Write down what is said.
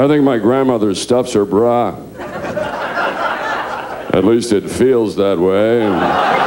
I think my grandmother stuffs her bra. At least it feels that way.